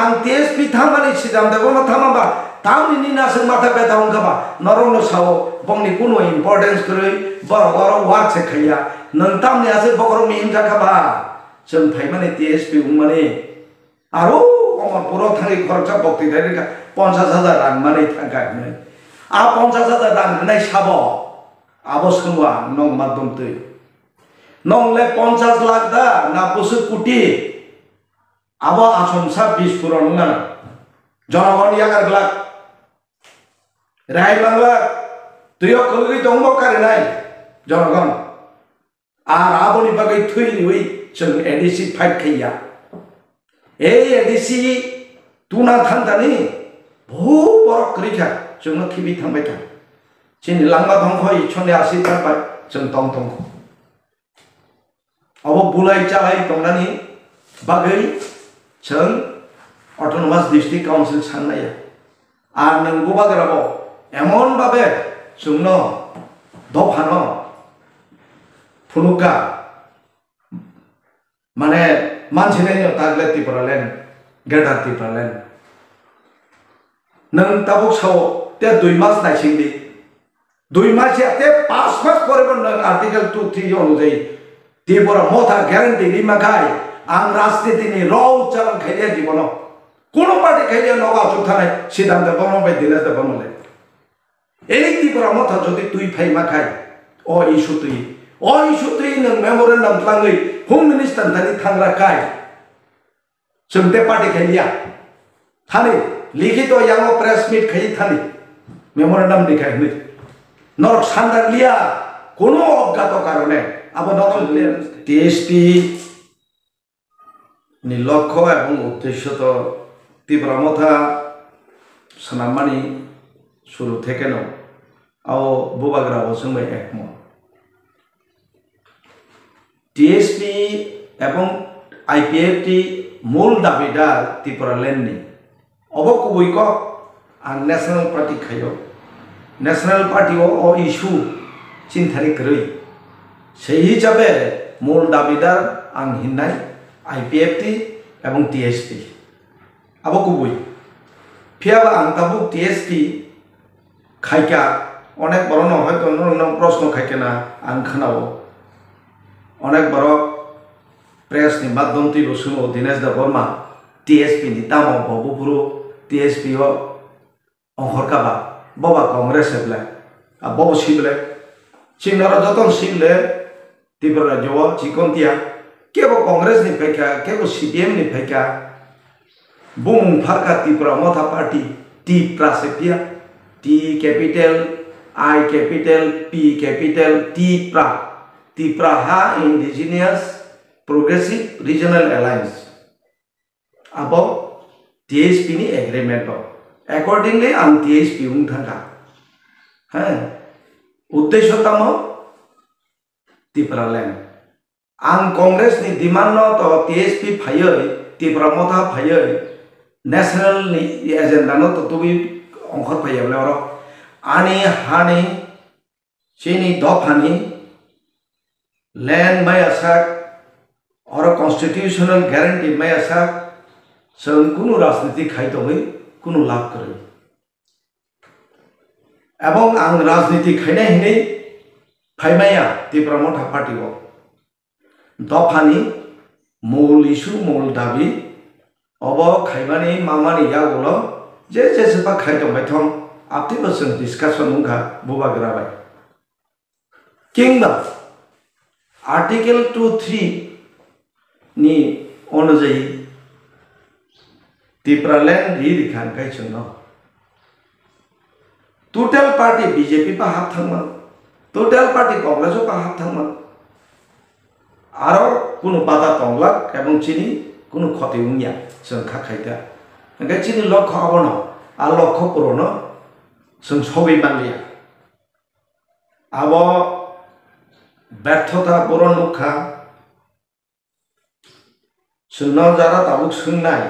ಚಾಂತಿ SP ಥಾಮನಿ ಸಿದಾಂ ದೇವನ ಥಾಮಂಬ ತಾಮಿ ನಿನಾಸನ್ ಮಾತಾ ಬೇದಾವಂ ಗಬ ನರನ ಸಾವ ಬಂಗ್ನಿ ಕುನು importance ಕರೈ ಬರವರ walk ಸೆಖಯ್ಯ ನನ್ ತಾಮನಿ ಆಸೆ ಬಕರ ಮಿಂ ಜಕಬ जों फाइमाने टिएसपि उमाने आरो अमरपुराव थाङै खरसा बक्ति थाइरेखा पन्सास हाजार रां माने थांगानो आ पन्सास हाजार रां होनाय साब आबसखौआ नं माध्यमतै नंले पन्सास लाख दा ना बोसोर कुटि আবো আসনসা বিশ পুরন না জনগণ ইয়াগার লাখ রায় বাংলা তুইও কলগি দঙ্গ কারে নাই জনগণ আর আবনি বাগৈ থুই ওই जों एडिसि फाइट खैया ए एडिसि तुना थांदानि बहु बर करिखा जोंनो खिबि थांबाय था जोंनि लांबा दंख इच्छने आसि थांबाय जों दं दंख अब बुलाय चालाय दंनानि बागै जों অটোনোমাস ডিস্ট্রিক্ট কাউন্সিল সান্নাইয়া আর নঙ্গো বাগেরাব এমনভাবে জন্য দফানো ফুনুকা মানে মানসি নাই তাগলে তিপালেন গেটার তিপালেন নং তাবুক সাও তে দুই মাস নাইসিং দি দুই মাস এতে পাঁচ মাস পরে নং আর্টিকেল টু থ্রি অনুযায়ী তিপরা মথা গ্যারান্টি নিমাখায় આમ રાજનીતિની રવ ઉચ્ચારણ ખેડ્યા જીવનો কোনো পার্টি খাইলে লগা চোখানে সিদ্ধান্ত বনো পাই দিলে তো বনলে। এই দিবর মত যদি তুই ফাইমা খাই অ ইস্যু তুই অ ইস্যু তুই নং মেমোরেন্ডাম থাঙ্গই হোম মিনিস্টার থানি থাংরা কাই চমতে পার্টি খাইলিয়া থানি লিখিত ইয়াং প্রেস মিট খাই থানি মেমোরেন্ডাম দেখাই নি নরক সান্দার লিয়া কোনো অজ্ঞাত কারণে আবার নতুন টিএসপি নি লক্ষ্য এবং উদ্দেশ্য তো তীব্রমথা সানামানি শুরু থেকে ন আও বুবাগ্রাও जोंबो একমত। টিএসপি এবং আইপিএফটি মূল দাবিদার ত্রিপুরা ল্যান্ডনি অবকুবৈক আর ন্যাশনাল পার্টি খাইও। ন্যাশনাল পার্টিও ও ইস্যু চিন্তানি গ্রই সেই হিসাবে মূল দাবিদার আং হিন্নাই। আইপিএফটি এবং টিএসপি আবকুবই ফিয়াবা আং তাবুক টিএসপি খাইকা অনেক বড় ন, হয়তো প্রশ্ন খাইকে না আং খানাবো অনেক বড় প্রেস নি মাধ্যম তুই বসুনো দীনেশ দা বর্মা টিএসপি নি তামো ববুপুরু টিএসপি অহরকাবা ববা কংগ্রেস হেবলে আর বব শিবলে চিনারা যতন শিবলে ত্রিপুরা রাজ্য চিকন্তিয়া। কেবল কংগ্রেস নি ফেকা কেবল সিপিএম নি ফেকা broom Farakka Tripura Motha party T প্রাসেপিয়া T capital I capital P capital T প্রা Tipraha Indigenous Progressive Regional Alliance about THP ni agreement of accordingly ang THP ung thanga হ্যাঁ উদ্দেশ্যতম ত্রিপুরাল্যান্ড আং কংগ্রেস নি ডিমান্ড তো টিএসপি ফাইয় ত্রিপুরা মথা ফাইয় ন্যাশনাল নি এজেন্ডা নো তো তুমি অংশ ফাইয় বলে আর আনি হানি সিনি দফানি land may asak or a constitutional guarantee may asak जों কোনো রাজনীতি খাইতই কোনো লাভ করে এবং আং রাজনীতি খাইনাই হিनै ফাইমায়া ত্রিপুরা মঠা পার্টিও দফানি, মৌল ইস্যু, মৌল দাবি, অব খাইবানি, মামানি ইয়াগুলো যে যেসেবা খাইদংবাই থং আপনি বসুন ডিসকাশন উঙ্খা বুবাগ্রাবাই কিংবা আর্টিকেল টু থ্রি নি অনুযায়ী ত্রিপুরাল্যান্ড রিখান কাইছন টোটাল পার্টি বিজেপি পা হাত থাকবেন টোটাল পার্টি কংগ্রেসও পা হাত থাকবেন আরও কোনো বাধা তংলাক এবং চিনি কোনো ক্ষতি উংয়া সং খাইতা। ওকে চিনি লক্ষ্য অবন আর লক্ষ্য পূরণ সং সবই মানলিয়া আব ব্যর্থতা পূরণ মুখা। শূন্য যারা তাবুক শুন নাই।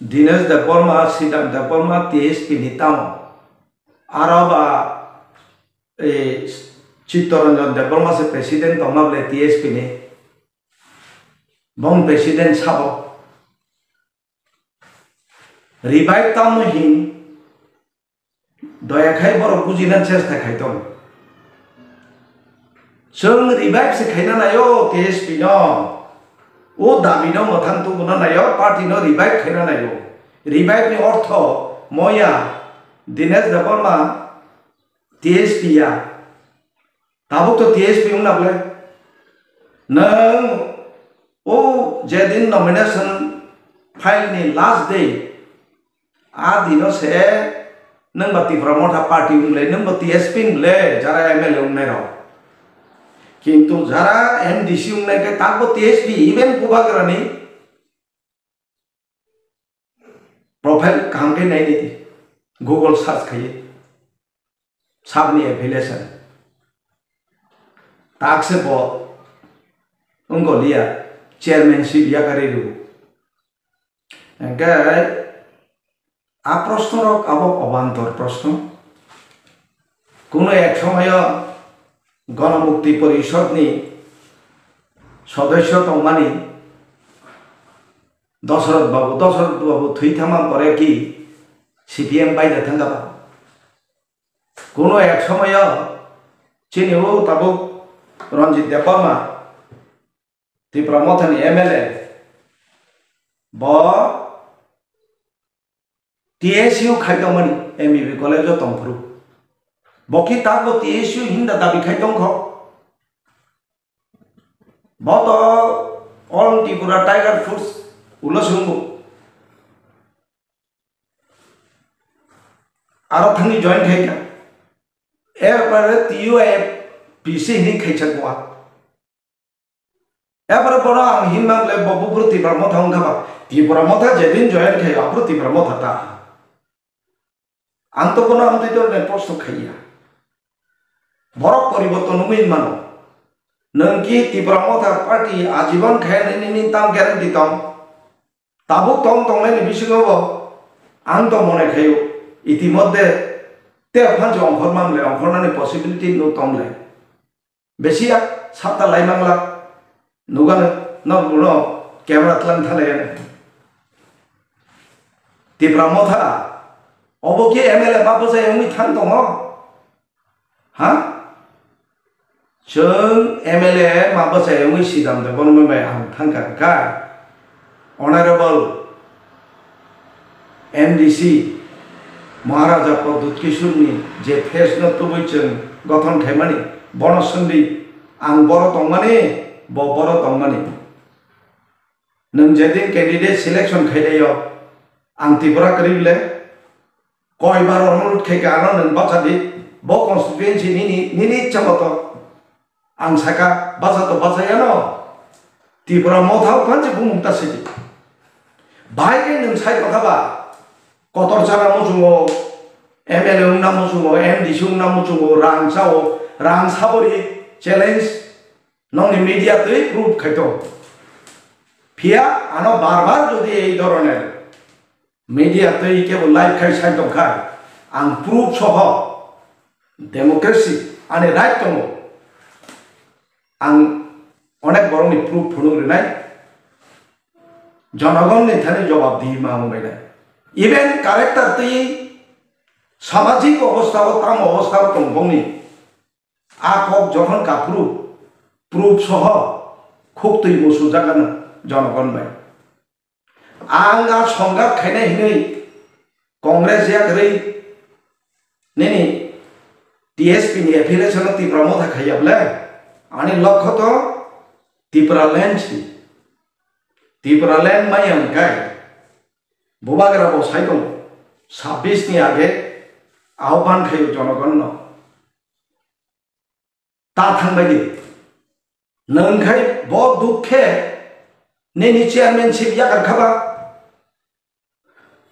দীনেশ দেববর্মা, শ্রীরাম দেববর্মা, তেইশ পিনি তাম। আর এই Chittaranjan Debarmasi president tonglable TSP ni, bong president sabo. Revive তামহীন দয়া খাই বড় বুঝিনা চেষ্টা খাইতাম जों রিভাইভ না নাইও টিএসপি ন ও দামি ন মথান তুগুনা নাইও পার্টি ন রিভাইভ খাইনা নাইও রিভাইভ নি অর্থ ময়া দীনেশ দেবর্মা টিএসপি ইয়া ताबडतोब थी पिवंक लागले न Oh, जे दिन नॉमिनेशन फाइलनि लास्ट डे आ दिन से नों प्रमोटा मथा पार्टी उंले नों बाति एसपी उंले जारा एमएलए उंनाय राव किंतु जारा एमडीसी उंनाय के ताक बाति एसपी इवन कुबाग्रानी प्रोफ़ाइल काम के नहीं दी गूगल सर्च खाइए सबनी एफिलेशन উঙ্গলিয়া চেয়ারম্যানশিপ ইয়াকারি রু এঙ্কাই আ প্রশ্ন রক আব অবান্তর প্রশ্ন কোনো এক সময় গণমুক্তি পরিষদনি সদস্য তংমানি দশরথ বাবু দশরথ বাবু থৈ থামা পরে কি সিপিএম বাইরে থাঙ্গাবা কোনো এক সময় চিনিও রঞ্জিত দেববর্মা ত্রিপুরা মথানি এমএলএ, ব, টিএসইউ খাইদমানি এমইবি কলেজ তংফুরু বকি তাকো টিএসইউ হিন্দা দাবি খাইদং খ বত অল ত্রিপুরা টাইগার ফুডস উলসুঙ্গু আরও থাঙ্গি জয়েন খাইকা এরপরে টিইউ এ পিসি নি খাইছাকুয়া এরপরে বড় আং হিনমাংলে ববুপুর ত্রিপুরা মথা হংখাবা ত্রিপুরা মথা যেদিন জয়েন খাই আপুর ত্রিপুরা মথা তা আন্ত কোনো আমি তো প্রশ্ন খাইয়া বড় পরিবর্তন উমিন মানো নংকি ত্রিপুরা মথা পার্টি আজীবন খাইনি তাম গ্যারান্টি তাম তাবুক তং তংনাইনি বিসিঙাव আং তো মনে খাইও ইতিমধ্যে তে ফাঞ্চ অংফর মামলে অংফরনানি পসিবিলিটি নো তংলে বেশিয়া সাতটা লাইমাংলা নুগানো ন গুণ ক্যামেরা তলান থালে ত্রিপুরা মথা অবকি এমএলএ বাবু जाय उनि थान दङ हा जों एमएलए माबा जाय उनि सिदाम दे बनमे आं थांका का অনারেবল এমডিসি মহারাজা পদ্মুত কিশোরনি যে ফেস নতুবৈচों গঠন বড় সন্ধি আং বড় তংমানি ব বড় তংমানি নং যেদিন ক্যান্ডিডেট সিলেকশন খাইলাই আং ত্রিপুরা করিলে কয়বার অনুরোধ খাইকে আনো নং বাছাদি ব কনস্টিটুয়েন্সি নিনি নিনি ইচ্ছা মতো আং সাকা বাছা তো বাছাইয়ানো ত্রিপুরা মথাও ফানছে বুমুক্তা সিটি বাইরে নং সাই কথাবা কতর ছাড়া মুসুমো এম এল এ উংনা মুসুমো এম ডিসি উংনা মুসুমো রাং চাও রাং সাবরি চ্যালেঞ্জ নংনি মিডিয়াতেই প্রুফ খাইতো ফিয়া আনো বারবার যদি এই ধরনের মিডিয়াতেই কেবল লাইভ খাই সাইড খাই আং প্রুফ সহ ডেমোক্রেসি আনে রাইট দङ আং অনেক বরংনি প্রুফ ফুনুগ্রিনাই জনগণনি থানি জবাব দিই মামুবাইনাই ইভেন কারেক্টার তুই সামাজিক অবস্থাও তাম অবস্থা অবস্থাও আ কক যখন কাপুরু প্রুপ সহ খুব তৈ মসু জাগান জনগণ বাই আং আ সংঘাত খাইনে হিনই কংগ্রেস এক রই নেনি টিএসপি নি এফিলেশন তি প্রমোধা খাইয়াবলে আনি লক্ষ্য তো তিপরা ল্যান্ড ছি। তিপরা ল্যান্ড মাই অঙ্কায় বোবাগরা বসাইকম ছাব্বিশ নি আগে আহ্বান খাইব জনগণ তা থাকবে 능카이 뭐 독해 내니 체어맨십 약을 가봐.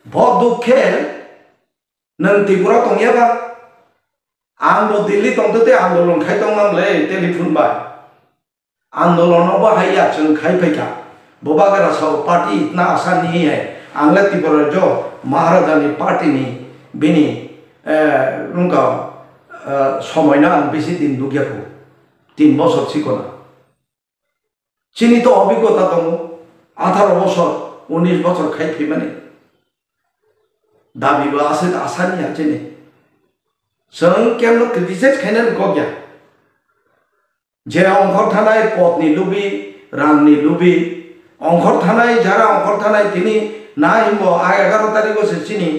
뭐 독해 능 디구라 동해봐. 안도 딜리 동도대 안도론 카이 동망래 텔리폰 바 আন্দোলন হাইয়া চং খাই পাইকা সব পার্টি না আশা নিয়ে আংলা তিপুর জো মহারাজানি পার্টিনি বিনি সময় না বেশি দিন দুগিয়াকু তিন বছর ছিল না। চিনি তো অভিজ্ঞতা তম আঠারো বছর, উনিশ বছর খাইফি মানে। দাবি বা আছে আসানিয়া চিনি जों केवल क्रिटिसाइज खायनो गया जेराव अंखर थानाय पदनि लुबि रांनि लुबि अंखर थानाय যারা অঙ্কর থানায় তিনি নাই মো এগারো তারিখও সে চিনি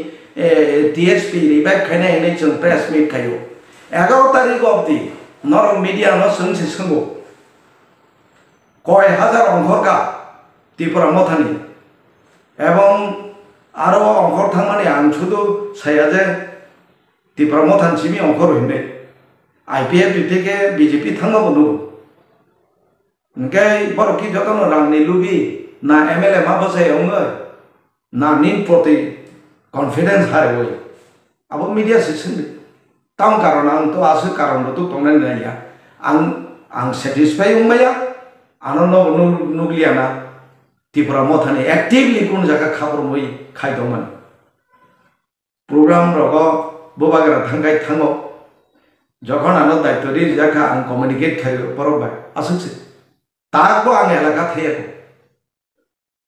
টিএসপি রিভাইভ খাইনে এনেছেন, প্রেস মিট খাইও। এগারো তারিখ অবধি নরম মিডিয়ানো সঙ্গে সঙ্গ কয় হাজার অঙ্গরকা ত্রিপুরা মথানি। এবং আরও অঙ্গর থাকমানি আং শুধু সাইয়া যে ত্রিপুরা মথান সিমি অঙ্গর হইনে আইপিএফ থেকে বিজেপি থাঙ্গ বন্ধু। ইনকাই বড় কি যতন রাংনি লুবি না এমএলএ মা বসে অঙ্গ না নিন প্রতি কনফিডেন্স হারে বই আবার মিডিয়া সিস্টেম तां कारण आं तो आसो कारण तो तंनाय नाया आं आं सेटिसफाई उमाया आनन्द नुग्लियाना त्रिपुरा मथानि एक्टिभलि कोन जायगा खाबर moi खायदोंमोन প্রোগ্রাম রগ বোবাগেরা থাঙ্গাই থাঙ্গো যখন আনো দায়িত্ব দিয়ে যাকে আং কমিউনিকেট খাই বরবাই আসুকছে তাকবো আং এলাকা থাইয়াকো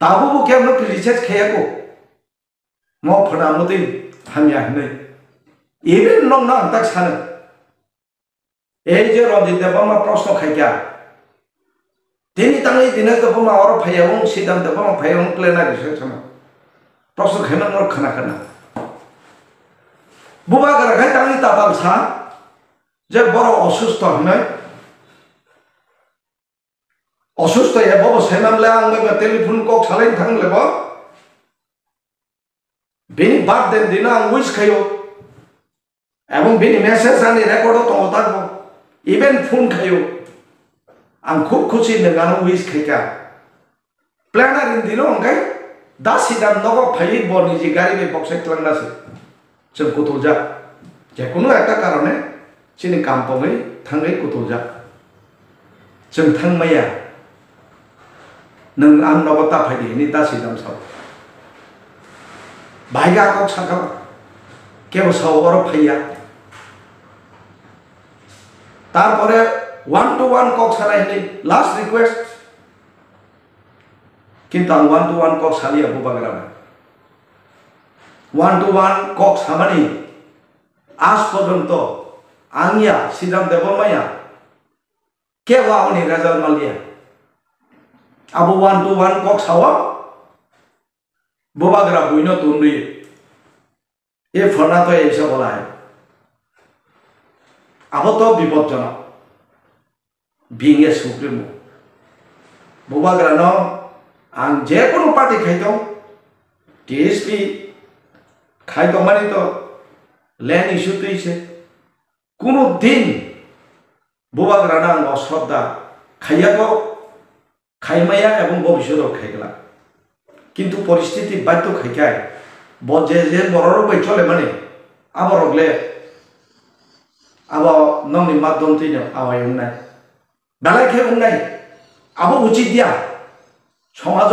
তাবো বো কেমন রিসার্চ খাইয়াকো ম ফনা মতে হামিয়া হনে ইভেন নং না আং তাক সানো এই যে রঞ্জিত দেবমা প্রশ্ন খাইকা তিনি তাঙ্গি দিনে দেবমা অর ফাইয়াবং সিদাম দেবমা ফাইয়াবং প্লেনারি সেশন প্রশ্ন খাইমান নর খানা খানা বুবা গারাখাই তাঙ্গি তাতাল সা যে বড় অসুস্থ হনে অসুস্থ এব সেনামলে আং টেলিফোন কক সালাইন থাংলেব বেনি বার্থডে দিন আং উইস খাইও এবং বিনি মেসেজ আনি রেকর্ডও তো থাকবো ইভেন ফোন খাইও আমি খুব খুশি নেগানো উইস খাইকা প্ল্যানার ইন দিল অনগাই দা সিদাম নগ ফাইলি বর নিজে গাড়ি বে বক্সাই ক্লাংলাসে जों কোথাও যা যে কোনো একটা কারণে চিনি কাম্পমে থাঙ্গাই কোথাও যা जों থাংমাইয়া नों आं नगद दाफायनायनि दासै दामसाव बाहाय आगाव साखाबा কেউসাও ওরফ হইয়া তারপরে ওয়ান টু ওয়ান কক সারাইনি লাস্ট রিকোয়েস্ট কিন্তু আং ওয়ান টু ওয়ান কক সালিয়া বুবাগ্রা ওয়ান টু ওয়ান কক সামানি আজ পর্যন্ত আংয়া শ্রীরাম দেবমায়া কে ওয়াউনি রাজাল মালিয়া আবু ওয়ান টু ওয়ান কক সাওয়া বুবাগ্রা বইন তুন্দ্রিয়ে তুন্দি এ ফনা তো এইসব বলা হয় আবো তো বিপজ্জনক भिङे सुप्रिमो बुबाग्रानो आं जेकुनु पार्टी खाइदों टिएसपि खाइदों माने तो ল্যান্ড ইস্যু তৈছে কোনো দিন বুবাগ্রানা আং অশ্রদ্ধা খাইয়াগো খাইমায়া এবং ভবিষ্যতেও খাইগলা কিন্তু পরিস্থিতি বাধ্য খাইকায় যে যে বড় বই চলে মানে আবার হগলে আবার নংনি মাধ্যম তৈন আবার নাই। বেলায় বুংনাই আবো উচিত দিয়া। সমাজ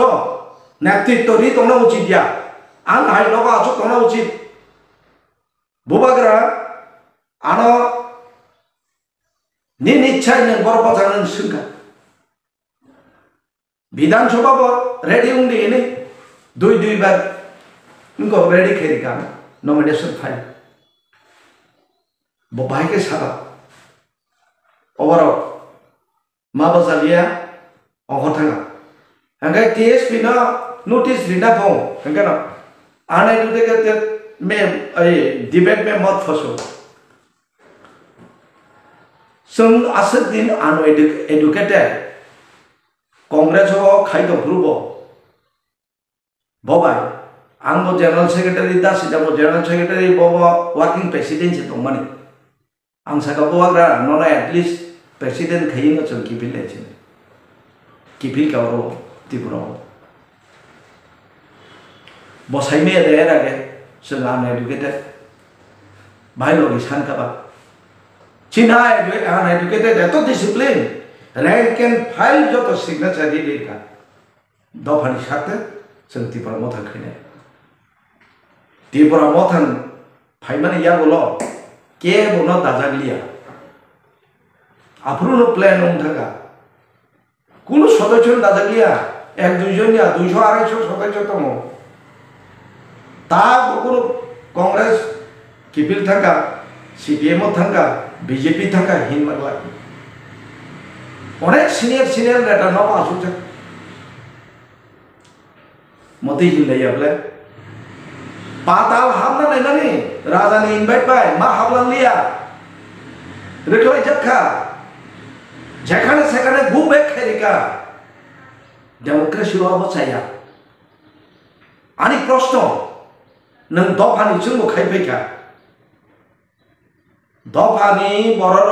নেতৃত্ব রি তোমরা উচিত দিয়া। আন হাই লগা আছো তোমরা উচিত। বুবাগ্রা আনো নি নিচ্ছাই নং বড় পাচা নং সুঙ্কা বিধানসভা রেডি উন্দি এনে। দুই দুইবার उनको रेडी खेल का नॉमिनेशन फ़ाइल बाइक सारा ओवरऑल मा बजा बजालिया अहथांगा हंगा टीएसपी ना। नोटिस लिना पाऊ। हंगा ना। आने नुते के में, अरे डिबेट में मत फसो। सुन असद दिन आनो एडुकेटेड कांग्रेस हो, खाई तो प्रूव हो आंबो जनरल सेक्रेटारि दासि दाबो जनरल सेक्रेटारि बबा वर्किंग प्रेसिडेंट से दंमानि आं सागाबो आग्रा नना एटलिस्ट प्रेसिडेंट खाइनो जों किपिल लेचिन किपिल गावरो त्रिपुरा बसाइमे देर आगे जों आन एडुकेटेड भाई लोग सान काबा चिना आन एडुकेटेड एतो डिसिप्लिन रैंक एंड फ़ाइल जो तो सिग्नेचर दी दी का दफानि साथे जों त्रिपुरा मथान खैने টিপরা মথান ফাইমানে ইয়া বলো কে বন দাজাগলিয়া আফরুনো প্ল্যান ওম থাকা কোনো সদস্য দাজাগলিয়া এক দুইজন ইয়া দুইশো আড়াইশো সদস্যতম তা কোনো কংগ্রেস কিপিল থাকা সিপিএমও থাকা বিজেপি থাকা হিন বাংলা অনেক সিনিয়র সিনিয়র নেতা নব আসুছে মতেই হিন্দাইয়া বলে পাতাল হামলা নাই নানি? রাজানি ইনভাইট পায়, মা হামলা লিয়া। রেখে যাক্ষা যেখানে সেখানে ঘুম খেরিকা। ডেমোক্রেসির অবচাইয়া আনি প্রশ্ন নং দফানি চুঙ্গো খাইফাইকা দফানি বড়র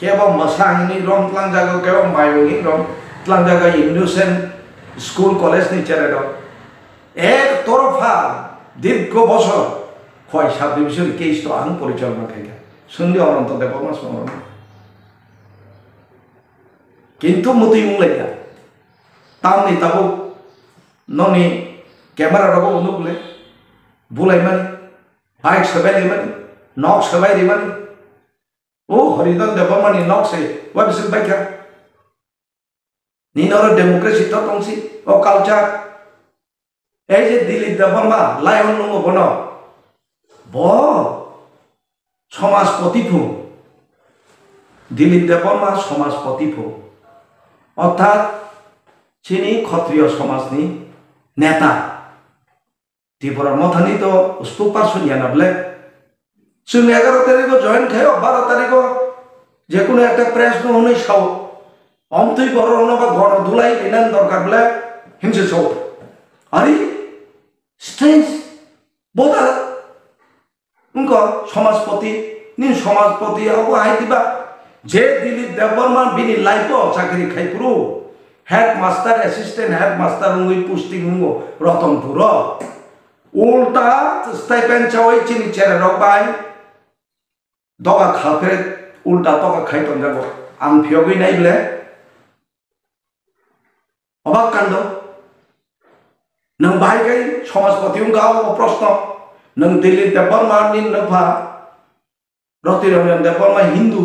কেব মশাহিনি রং ত্লাংজাগো কেব মায়ুনি রং। ত্লাংজাগা ইন্ডিউসেন স্কুল কলেজ নিচেরে এক তরফা দীর্ঘ বছর খয় সাব ডিভিশন কেস তো আং পরিচালনা খাইকা সন্ধি অনন্ত দেবমা সমরণ কিন্তু মতই মুলাইয়া তামনি তাবো ননি ক্যামেরা রকম অনুকূলে বুলাইমানি বাইক সবাইলাইমানি নখ সবাইলাইমানি ও হরিদন দেবমানি নখ সে ওয়েবসাইট বাইকা নিনর ডেমোক্রেসি তো তংসি ও কালচার এই যে দিলীপ দেববর্মা লায়ন বন। ব, সমাজ প্রতিভূ দিলীপ দেববর্মা সমাজ প্রতিভূ অর্থাৎ চিনি ক্ষত্রিয় সমাজনি নেতা। ত্রিপুরার মথানি তো স্তূপা শুনিয়া নাবলে। जों এগারো তারিখও জয়েন খাইও বারো তারিখও যে কোনো একটা প্রেস নহनै সাও অমতই বড় বা গণ ধুলাই এনান দরকার বলে হিংসে সাও আরে স্ট্রেঞ্জ বোধা উনক সমাজপতি? নিন সমাজপতি, আবু হাই দিবা যে দিলীপ দেববর্মা বিনি লাইফ চাকরি খাইপুরু head master assistant head master উঙ্গই posting উঙ্গ রতনপুর। উল্টা স্টাইপেন চাওয়াই চিনি চেরে রকবাই দগা খাফে উল্টা তগা খাইতন যাব। আং ফিয়গৈ নাইবলে অবাক কাণ্ড। नों बाहायखाय समाजपतियाव गाव प्रश्न। नों दिलीप देबबर्मा निन्नफा রতিরঞ্জন দেববর্মা হিন্দু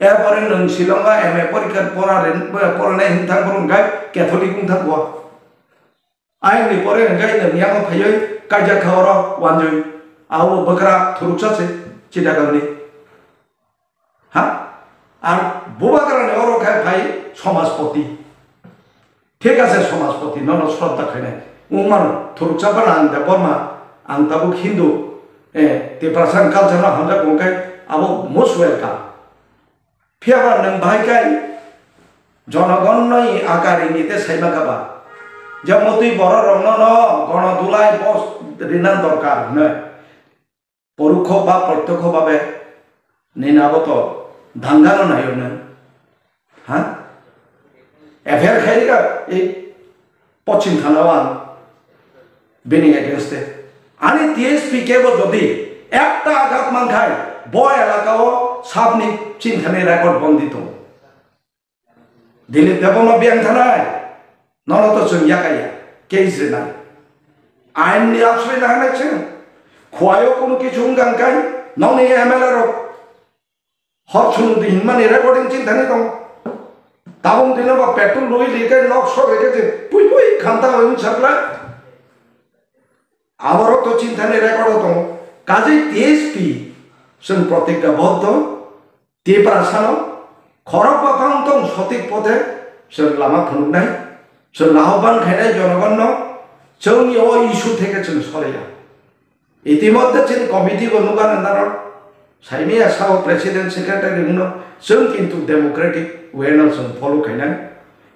এরপরে নং শিলঙ্গা এম এ পরীক্ষার পড়ারেন পড়ানে হিংথা করুন গাই ক্যাথলিক হিংথা কুয়া আইননি পরে গাই নিয়াম ফাইয় কাজা খাওয়ার ওয়ানজই আও বকরা থরুকস আছে চিটাগাংনি হ্যাঁ আর বোবা কারণে ওর খায় ভাই সমাজপতি ঠিক আছে, সমাজপতি নন শ্রদ্ধা খাইনাই উমান থুরুকসাবান আং দেববর্মা আং তাবুক হিন্দু। এ তেপ্রাসান কালচার হামজা গংকাই আবো মোস্ট ওয়েলকাম ফিয়াবা নং ভাইকাই জনগণই আকারে নিতে সাইমা গাবা যে মতই বড় রং ন গণদুলাই বস রিনান দরকার নয়। পরোক্ষ বা প্রত্যক্ষভাবে নিনাবত ধাঙ্গানো নাই হ্যাঁ? 에펠헤리가 이 뻗친 하나와 비닝 에게스테 আনি টিএসপি কেব যদি একটা আঘাত মান খায়, বয় এলাকাও সাবনি চিনখানে রেকর্ড বন্দিত। দিলীপ দেবমা ব্যাং থানায় নরত চুন ইয়াকাইয়া কেস কেইছে না আইন নিয়ে আশ্রয় দেখা খোয়াইও খোয়ায়ও কোনো কিছু গাঙ্কাই খাই নন এম এল আর হর শুনুদি হিনমানি রেকর্ডিং চিন্তা নেই তোমার 다음 되는 백분 লিখে নকশ রেখেছে পুই পুই, খান্তা 하는 ছাপলা। আমারও তো চিন্তা নেই রেকর্ড হতো। কাজেই টিএসপি সেন প্রতিজ্ঞাবদ্ধ তে প্রাসান খরক বাপান্ত সঠিক পথে সে লামা ফুন নাই। সে লাভবান খেলে জনগণ্য চৌনি ও ইস্যু থেকেছেন সরে যা ইতিমধ্যে চেন কমিটি অনুদান এনারা सैमिया सब प्रेसिडेंट सेक्रेटरी हूँ जो कि डेमोक्रेटिक वेनल फलो खाई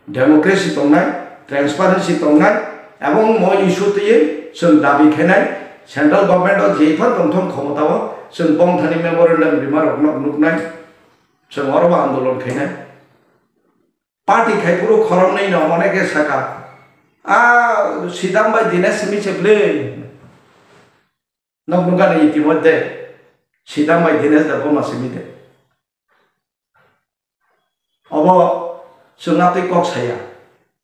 डेमोक्रेसी दौना ट्रेन्सपारेंसी दौना मस्यूत जो दाबी खाई सेंट्रल गवर्नमेंट जेफर दंथन क्षमता जो बंधानी मेमोरियम रिमार्क नुकना जो और आंदोलन खाई पार्टी खाई खरम नहीं मैंने के सका आ सीधाम दिनेश मिसेबल नुक नुकानी इतिम्य 시당 마이 디네스다 보마스미데 어버 승아티 꼭 사야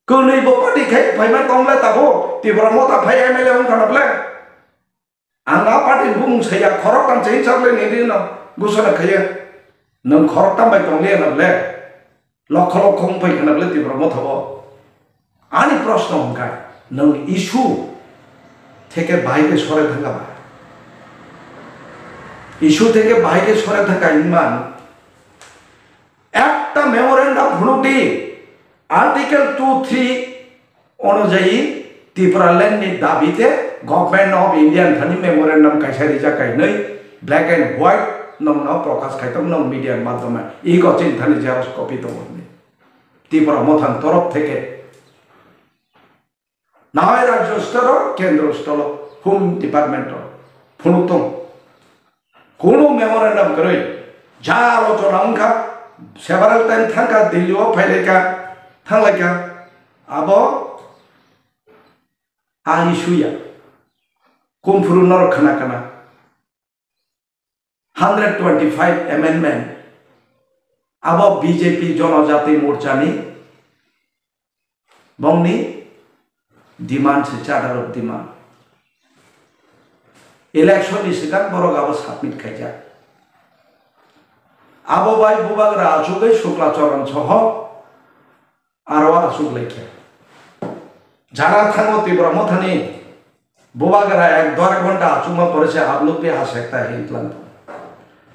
그네 보파디 개 바이만 동래 따고 디브라 모타 파야 메레 온 가나블레 안가 파디 붕 사야 거럭담 제인 잡레 니디나 구서나 가야 넌 거럭담 바이 동래 나블레 লক্ষলক খং পাই খানাবলে তীব্র মত হব আনি প্রশ্ন অঙ্কায় নং ইস্যু থেকে বাইরে সরে থাকা ইস্যু থেকে বাইরে সরে থাকা ইমান একটা মেমোরেন্ডাম ভুলুটি আর্টিকেল টু থ্রি অনুযায়ী ত্রিপুরা ল্যান্ডের দাবিতে গভর্নমেন্ট অফ ইন্ডিয়ান ধানি মেমোরেন্ডাম কাছারি জাকাই নই। ব্ল্যাক অ্যান্ড হোয়াইট নমন প্রকাশ খাইতাম নম মিডিয়ার মাধ্যমে। এই গচিন ধানি জেরস কপি তো বলবে ত্রিপুরা মথান তরফ থেকে। না হয় রাজ্য স্তর কেন্দ্র স্থল হোম ডিপার্টমেন্টর ফুনুতম কোনো মেমোরেন্ডাম করে যা আলোচনা অংখা সেভারাল টাইম থাকা দিল্লিও ফাইলেকা থাকলাইকা আব আইসুয়া কুমফুর কুমফুরু নরখানা কানা। হান্ড্রেড টোয়েন্টি ফাইভ অ্যামেন্ডমেন্ট আব বিজেপি জনজাতি মোর্চানি বংনি, demand charter of demand. Demand इलेक्शननि सिगां बरगाबो साबमिट खायजा आबो बाय बुबाग्रा आसुगै शुक्लाचरण सह आरो आसुग लेखिया যারা থাকো তীব্র মথানি বোবাগেরা এক দেড় ঘন্টা চুমা পড়েছে আবলুপি হাসে একটা হিটলাম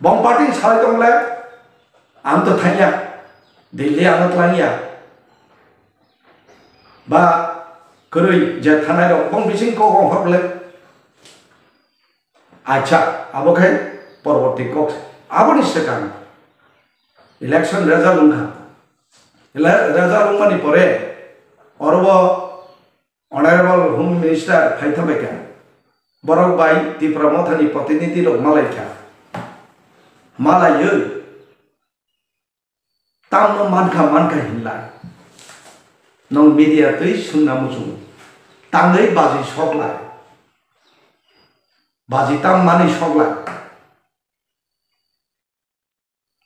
বম পার্টি সারাই দংলে আম তো থাইয়া দিল্লি আনত লাঙিয়া বা কই যে থানায় বম বিচিং ক ক হবলে અચ્છા આ વખત પરવર્તી કોક્ષ આવડી શકાય ઇલેક્શન રેઝા લુંઘા એટલે રેઝા લુંઘાની પરે અરબ ઓનરેબલ હોમ મિનિસ્ટર ફાઇથમેક્યા બરકભાઈ તીપ્રમથની પ્રતિનિધિ મલાઈખ્યા માલાય તામનો માનખા માનખા હિનલા નવ મીડિયા તઈ સુંગા મુસું તાંગઈ બાજી શોખ લાય বাজিতাম মানে সগলা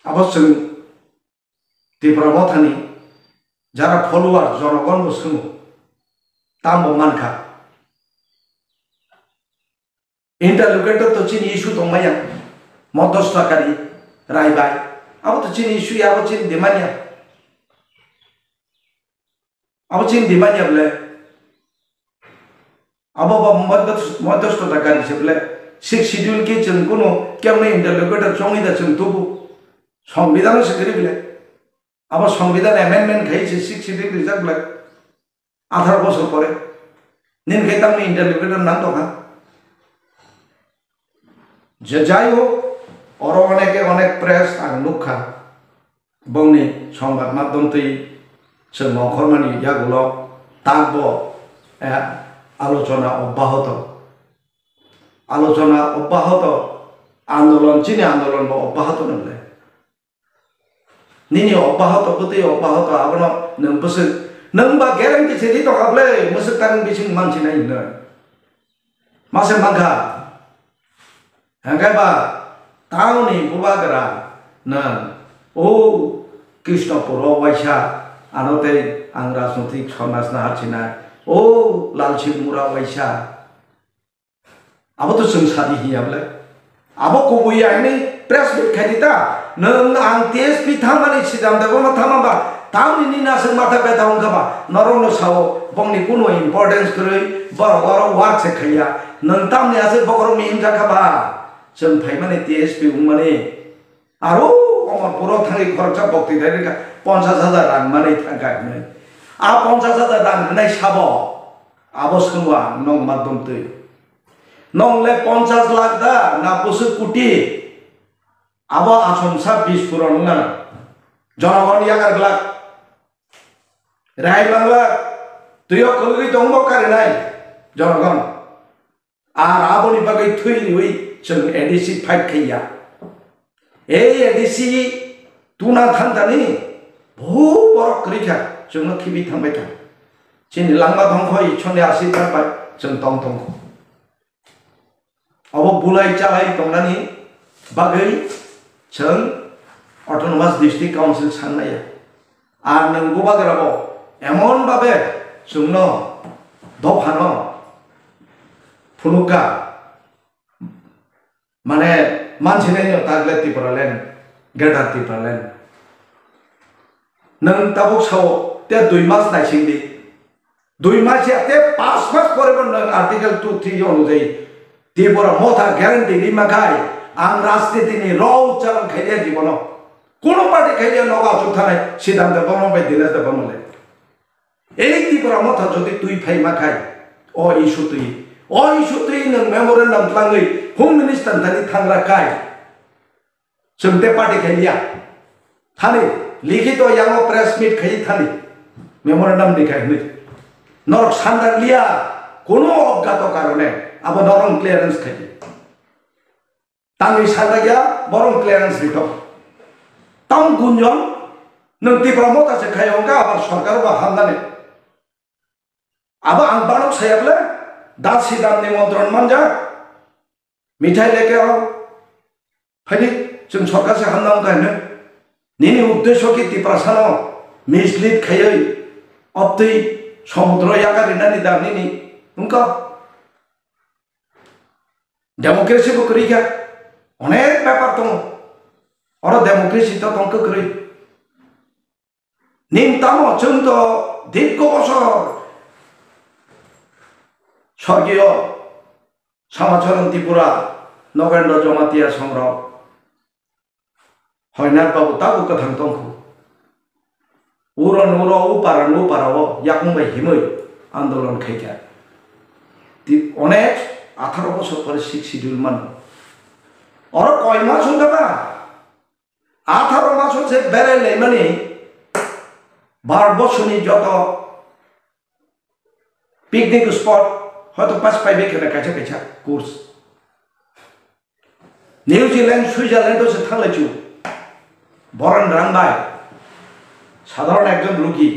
অবশ্যই তীব্র মথানি যারা ফলোয়ার, জনগণ শুন তাম মানখা। ইন্টারলোকেটর তো চিনি ইস্যু তো মাইয়া, মধ্যস্থকারী রায়বাই আবার তো চিনি ইস্যু আবার চিনি দেমানিয়া। আবার চিনি দেমানিয়া বলে अब अब मध्यस्थता कार्यसेप्ले सिक्स शिड्यूल के चंकुनो केमने इंटरलोकेटर चौंगीदा चंतुपु संविधान से करीबले अब संविधान एमेंडमेंट खाई से सिक्स शिड्यूल रिज़र्व लग आधार बस परे निन खेता में इंटरलोकेटर ना तो हाँ जजाई हो और अनेक अनेक प्रेस आ नुखा बंगनी संबाद माध्यम तो तई जों नखरमानि यागुलाव ताब আলোচনা অব্যাহত আলোচনা অব্যাহত আন্দোলন চিনি আন্দোলন অব্যাহত নলে নিনি অব্যাহত প্রতি অব্যাহত আবনো নং বসে nang ba gerang ki sedi to kable musik tarang bising man china inna mase mangka hangai ba tau ni bubagara na o Krishna পুর ওয়াইসা আনতে আং রাজনৈতিক সন্ন্যাস না হারছিনা ओ लालचित मुरा वैसा अब तो जों सादि हियाब्ला अब कबुई आइनै प्रेस मिट खायदिता नों आं तेज बिथांमानि सिदाम दाबो मा थामाबा तामनि नासों माथा बेदा हंगाबा नरनो सावो बंनि कुनो इम्पोर्टेन्स करै बर बर वार से खैया नों तामनि आसे बगर मिहिम जाखाबा जों फाइमाने तेज बिगुं माने आरो अमरपुराव थाङै खरचा बक्ति थाइरेखा पन्सास रां माने थांगायनो দেয় পঞ্চাশ হাজার রাং মানে থাকা আ পঞ্চাশ হাজার রাং নাই সাব আবশ্যক নং মাধ্যম তুই নংলে পঞ্চাশ লাখ দা না বছর কোটি আব আসনসা বিশ পুরন না জনগণ ইয়াগার গ্লাক রায় বাংলা তুইও কলগি দংব কারে নাই জনগণ আর আবনি বাগै থুই হই जों एडिसि फाइट खैया ए एडिसि तुना थान्दानि बहु बर करिखा जोंहा टिभि थांबाय था जोंनि लांमा दंख इचननि आसि थांबाय जों दं दंख अब बुलाय जालाय दंनानै बागै जों অটোনমাস ডিস্ট্রিক্ট কাউন্সিল সান্নাইয়া আর নঙ্গো বাগেরাব এমনভাবে জন্য দফানো ফুলুকা মানে মানসি নাই তাগলে টিপালেন গ্রেটার টিপালেন নং তাবুক সাও তে দুই মাস নাইছেন দি দুই মাস ইয়াতে পাঁচ মাস পরে আর্টিকেল টু থ্রি অনুযায়ী। তে বড় মথা গ্যারান্টি নিমা খাই আং রাজনীতি নিয়ে র উচ্চারণ খেলিয়ে জীবন কোনো পার্টি খেলিয়ে লগা চোখা নাই সিদ্ধান্ত বনবাই দিলে বনলে এই তীব্র মথা যদি তুই ফাইমা খাই অ ইস্যু তুই অ ইস্যু তুই নং মেমোরেন্ডাম tlangই হোম মিনিস্টার দানি থাংরা কাই जों ते पार्टी खेलिया थाने लिखित तो यांगो प्रेस मीट खई मेमोरेंडम दिखाइ নরক সান্দার লিয়া কোনো অজ্ঞাত কারণে আবার নরম ক্লিয়ারেন্স খাইলি তাঙ্গি সান্দা গিয়া বরং ক্লিয়ারেন্স দিত তাম গুঞ্জন নং ত্রিপুরা আছে খাই অঙ্কা আবার সরকার বা হামদানে আবার আং বানক সায়াবলে দাস সিদাম নিমন্ত্রণ মানজা মিঠাই লেকে আও ফাইনি जों सरकारसे हामनांगौ गायनो निनि उद्देश्य कि ত্রিপুরা सानाव मिसलिड खायै 어때이 সমুদ্র ইয়াকারিনা নিদানিনি নুনক? ডেমোক্রেসি কো করিকা অনেক ব্যাপার তোম। অর ডেমোক্রেসি তো তঙ্ক করি। নিমতাম অচন্ত দীর্ঘ বছর। স্বর্গীয় শ্যামাচরণ ত্রিপুরা নগেন্দ্র জমাতিয়া সংগ্রহ হয়নার বাবু তাবু কথাং তঙ্কু তংখু উরন উর উপারান উপারাও ইয়াকুমবাই হিমই আন্দোলন খাইকা অনেক আঠারো বছর পরে সিক্স শিডিউল মান ওর কয় মাস হল না আঠারো মাস হচ্ছে বেড়াইলে মানে ভারতবর্ষনি যত পিকনিক স্পট হয়তো পাঁচ পাইবে কেন কাছা কাছা কোর্স নিউজিল্যান্ড সুইজারল্যান্ডও থাকলেছু বরণ রান্দায় সাধারণ একজন রুগী।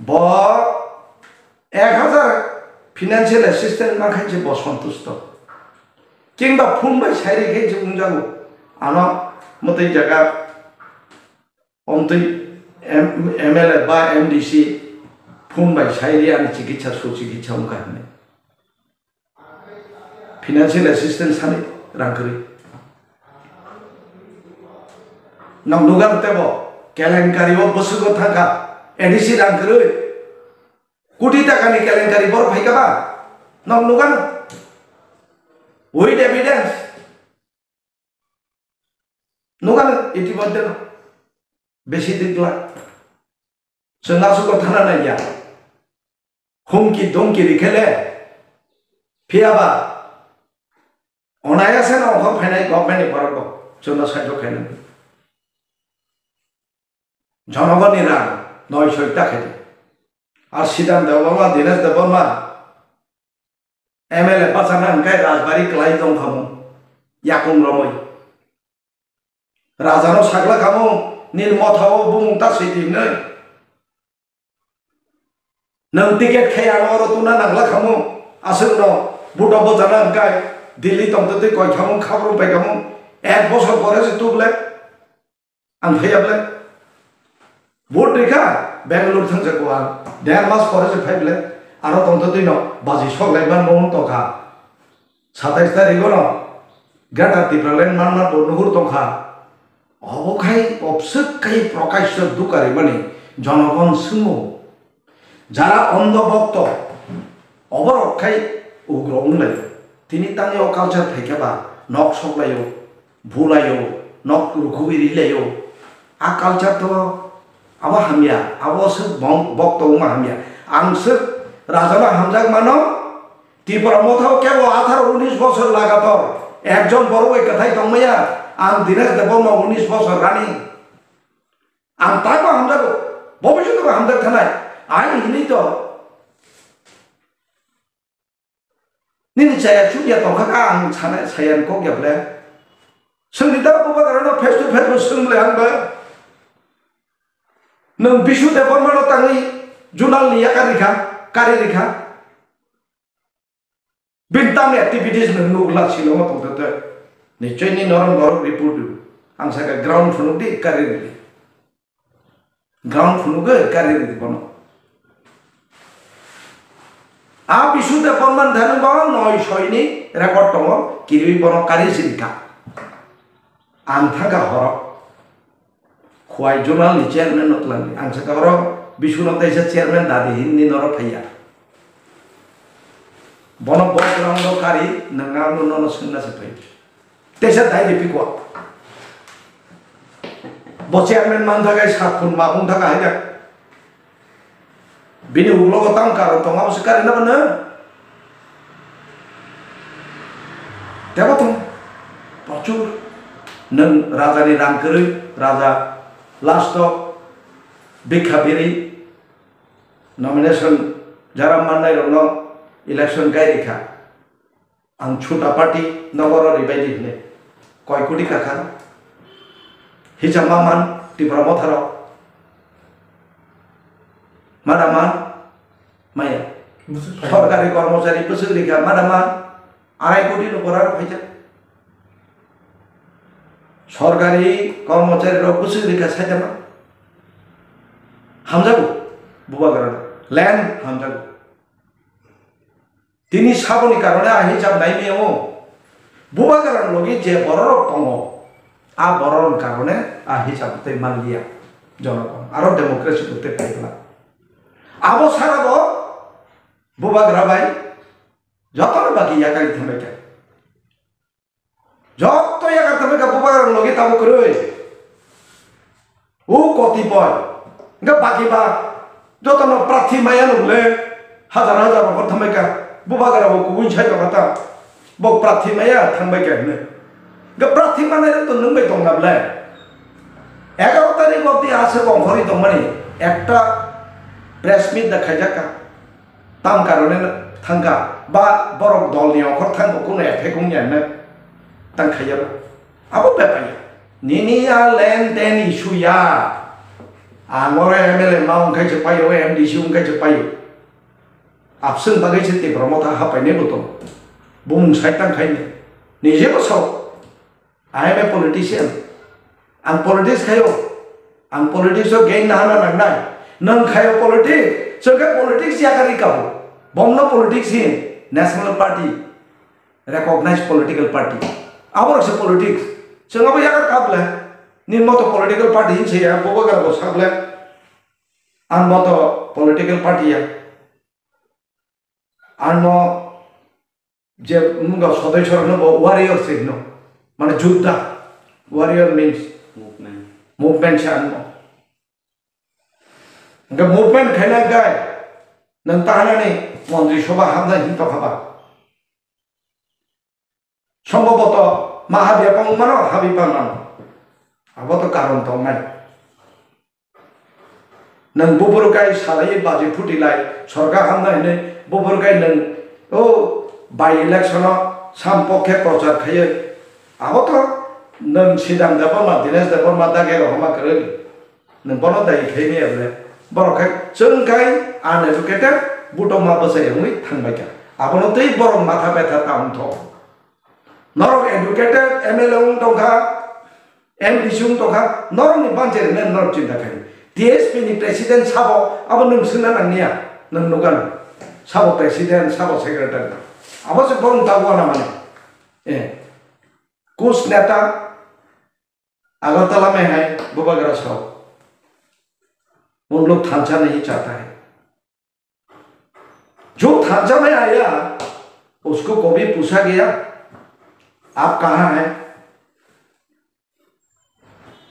ব, এক হাজার ফিনান্সিয়াল অ্যাসিস্ট্যান্ট না খাইছে, ব সন্তুষ্ট। কিংবা ফুনবাই সাইরে খেয়েছে বুঝাবো আনা মতো জায়গা, অন্তই এম এল এ বা এম ডি সি ফুনবাই সাইরে আমি চিকিৎসা, সুচিকিৎসা ওখানে ফিনান্সিয়াল অ্যাসিস্ট্যান্ট সানি রাंखरि নাম nugar tebo কেলেঙ্কারি ও বসুগ থাকা এডিসি রাংখরি কোটি টাকানি কেলেঙ্কারি বর ফাইকাবা নং নুগান উইথ এভিডেন্স নুগান ইতিমধ্যে বেশি দিকলা जोंनासुग थाना नाया हुमकी दुमकी रिखेले फियाबा अनायासे ना अखा फाइनाय गभर्नमेन्टनि बरको जोंना साइड खायना জনগণের রাগ নয় শৈটা খেতে। আর Siddhanta Debbarma Dinesh Debbarma M L A পাচানা অঙ্কায় রাজবাড়ি ক্লাই দম খামো, ইয়াকুম রমই। রাজানো সাগলা খামো নীল মথাও বুমুংটা সেদিন নয় নং টিকেট খেয়ে আনোয়ার তুনা নাগলা খামো, আসেন ন বুটা বোঝানা অঙ্কায় দিল্লি তমতে কয় খামো খাবরুম পাই খামো। এক বছর পরে সে তুবলে আন ভাইয়াবলে ভোট রেখা বেঙ্গালোর থাকছে গোয়া দেড় মাস পরে সে ফাইবলে আরও তন্ত দিন বাজি সগলাইবার মন তখা। সাতাইশ তারিখ ন গেটা টিপ্রালেন মাননা বনুহুর তখা। অবখাই অবসেখাই প্রকাশ্য দুকারে মানে জনগণ সিংহ যারা অন্ধভক্ত অবরক্ষাই উগ্র উংলাই তিনি তানি অকালচার থাইকেবা নখ সগলাইও ভুলাইও নখ রুখুবিরিলাইও আ কালচার তো আবার হামিয়া আবশ্য বক্ত হামিয়া আংসে রাজা হামজাক মানো ত্রিপুরা মথাও কেবল আঠারো উনিশ বছর লাগাতর একজন বড় ওই কথাই দমাইয়া আম দীনেশ দেবমা উনিশ বছর রানী আম তাকে হামজাক ভবিষ্যতে হামজাক থানায় আই হিনি তো নিনি চায়া চুকিয়া তখাকা আং সানে সায়ান কেবলে গেবলে সঙ্গীতা ফেস টু ফেস সঙ্গলে আনবায় 능 비슈데 버마노 땅이 주날리 야카리카 카리리카 빈땀 액티비티즈 능 노글라 실로마 통데데 নিশ্চয়ই নরম গরম রিপোর্ট আংসাকে গ্রাউন্ড ফুনুক দি কারি দিলি গ্রাউন্ড ফুনুক কারি দিদি বন আ বিশুতে পরমান ধ্যান বন নয় সৈনিক রেকর্ড টম কিরিবি বন কারি সিরিকা আন্থাগা হরক খুয়াই জোনাল চেয়ারম্যান নতলানি আং সাকা হর বিশ্বনাথ এসে চেয়ারম্যান দাদি হিন্দি নর ফাইয়া বন বক্রাঙ্গ কারি নঙ্গা নন সুন্না সে ফাই তেসা দাই পিকুয়া ব চেয়ারম্যান মান থাকায় সাত ফুট মা ফুন থাকা হাইদা বিনি উগ্লগ তাম কারণ তোমা বসে কারি না বানা দেবা তুমি প্রচুর নং রাজানি রাং করি রাজা last of big Khabiri nomination Jaram Mandai Rono election Gairika and Chuta party Nagoro Ribedine Koikudi Kakara Hijamaman Tibramotharo Madaman Maya সরকারি কর্মচারী প্রচুর লেখা মাদামান আড়াই কোটির উপর আরও হয়ে যায় সরকারি কর্মচারীরা বসুরিকা সাইজামা হামজাগো বুবাগারান ল্যান্ড হামজাগো তিনি সাবনি কারণে আহি যাব নাই মেও বুবাগারান লগি যে বড় দङ আ বড়র কারণে আহি যাবতে মানলিয়া জনগণ, আরও ডেমোক্রেসি করতে পাইলা আবো সারাব বুবাগরা ভাই? যত বাকি ইয়াকাই থামেকা যত ইয়াকা থামেকা বুবাগার লগে তাবো করে ও কতিপয় le hazar hazar ba thamai ka buba gara bo ku chai ka ta bo prathi maya thamai ka ne ga prathi mane তো tong nable এগারো তারিখ অব্দি আছে বংশরি তো মানে একটা প্রেস মিট দেখাই যাকা তাম কারণে থাঙ্গা বা বরফ দলনি অখর থাঙ্গো কোনো এফে কুংয়ান না তাং খাইয়াবা আবো বেপাইয়া নিনিয়া লেনদেন ইস্যুয়া angore emele maung kai cepayo em di siung kai cepayo absent bagai cete promota ha pai ne boto bung sai tang kai ne ni je ko I am a politician ang politics kayo ang politics o gain na na nang nai nang kayo politics so ka politics ya kari ka bomno politics hin national party recognized political party our se politics so ngapa ya ka kapla nin মতো political party হিনছে ববা গেল সাবলে আন মতো political party আন যে মুগ সদস্য নব ওয়ারিয়র সিগন মানে যোদ্ধা ওয়ারিয়র মিন্স মুভমেন্ট মুভমেন্ট আন nga movement. ମହାବ୍ୟାପଙ୍ଗ ମନ ହାବିପାଙ୍ଗ ମନ ହବ ତ କାରଣ ତ ନାହିଁ ନେନ୍ ବୋବର କାଇ ସାରାଇ ବାଜି ଫୁଟିଲାଏ ସରକାର ଖାନ୍ଦ ହେନେ ବୋବର କାଇ ନେନ୍ ଓ ବାଇ ଇଲେକ୍ସନ ସାମ ପକ୍ଷେ ପ୍ରଚାର ଖାଇଏ ଆବ ତ ନେନ୍ ଶ୍ରୀରାମ ଦେବ ମା ଦିନେଶ ଦେବ ମା ତାଙ୍କେ ରହମା କରେଲି ନେ ବନ ଦାଇ ଖେଇନି ଏବେ ବର ଖାଇ ଚେନ୍ ଖାଇ ଆନ୍ ଏଜୁକେଟେଡ଼ ବୁଟ ମା ବସାଇ ମୁଇଁ ଥାଙ୍ଗ ବାଇକା ଆପଣ ତ ବର ମାଥା ବ୍ୟଥା ତାହୁଁ ଥ norong educated ml ung tongkha md sung tongkha norong ni banjer ne nor chinta khai dsp ni president sabo abo nung sungna nang nia nung nugan sabo president sabo secretary abo se bon tawa na mane ए कुछ नेता अगरतला में है बुबागरा साहब उन लोग थांचा नहीं चाहता है जो थांचा में आया उसको कभी पूछा गया आप कहाँ हैं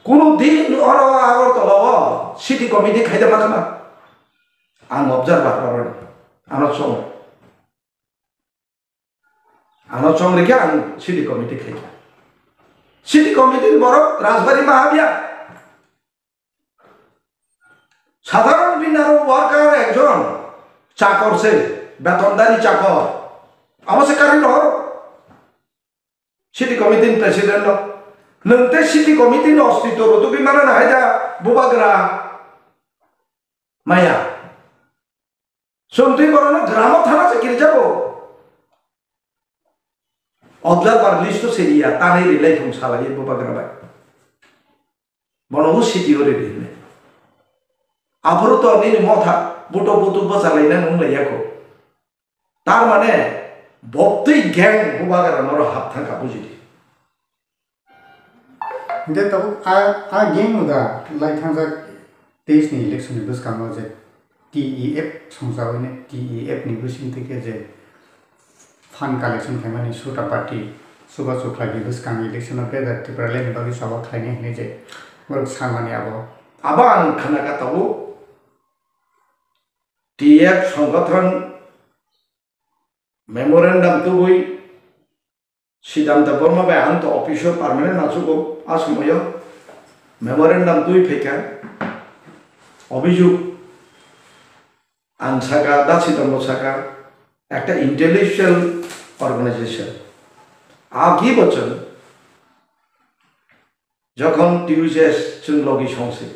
কোনো দিন ওরা আগরতলা সিটি কমিটি খাইতে পারে না আং অবজারভার করেন আনার সময় আনার সঙ্গে রেখে আং সিটি কমিটি খাইতে সিটি কমিটির বড় রাজবাড়ি মাহাবিয়া সাধারণ বিনার ওয়ার্কার একজন চাকর সে বেতনদারি চাকর আমার সে কারি নহর সিটি কমিটির প্রেসিডেন্ট নংতে সিটি কমিটির অস্তিত্ব তো বিমানা না হাইদা বুবাগ্রা, মায়া। সন্তুই বড় গ্রাম থানা চাকরি যাব। অবজারভার লিস্ট সেরিয়া, তানে রিলাই থং সালাই বুবাগ্রা বাই বনহু সিটি ওরে রিলে আফরো তো নিন মথা বুটো বুতু বসালাইনা নুংলাইয়াকো তার মানে 법도의 갱 후바가라 너로 합탄 가보지리 근데 또 아, 아 갱우다 라이 탕자 대신에 일렉션에 무슨 강화 제 DEF 성사원에 DEF 니부신 되게 제 ফান্ড কালেকশন खाने सुटा पार्टी सुबह सुख्ला दिवस काम इलेक्शन पे दत्ति प्रलय में बाकी सब खाने हने जे और सामान्य अब अब आं खाना का तब टीएफ संगठन মেমোরেন্ডামকে বই সিদ্ধান্ত বর্মা বাই আন্ত অফিস পার্মানেন্ট আছুক আসময় মেমোরেন্ডাম তুই ফেকা অভিযোগ আনসাকা দা সিদ্ধান্ত সাকা একটা ইন্টেলেকচুয়াল অর্গানাইজেশন আর কি বচন যখন টিউজেস চুনলগি সংসে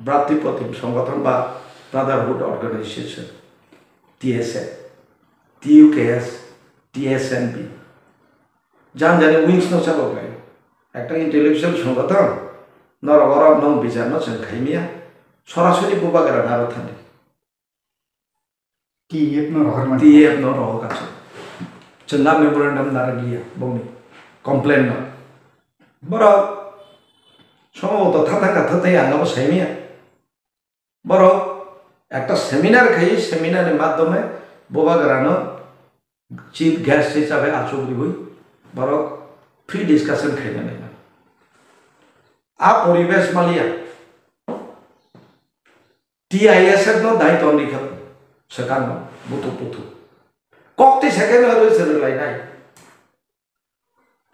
ব্রাতৃপ্রতিম সংগঠন বা brotherhood organisation TSF টিইউকেএস টিএসএনপি যান জানি উইংস ন চালক একটা ইন্টেলেকচুয়াল সংগঠন নরগর নং বিচার ন जों খাইমিয়া সরাসরি বুবাগারা narrow Thani TEF no रहरमा TF ন রহ কাছে जोंना मेमोरेन्डाम नारगिया बंनि कमप्लेन न बरा সম্ভবত থাকা কথাতেই আঙ্গাবো সেমিয়া বড় একটা সেমিনার খাই সেমিনারের মাধ্যমে বোবা গরানো চিফ গেস্ট হিসাবে আচুগ্রি হই বড় ফ্রি ডিসকাশন খাইনা নেই আ পরিবেশ মালিয়া টিআইএস এর দায়িত্ব নিখাল সেখান বুতু পুতু ককটি সেকেন্ড রয়েছে লাইনাই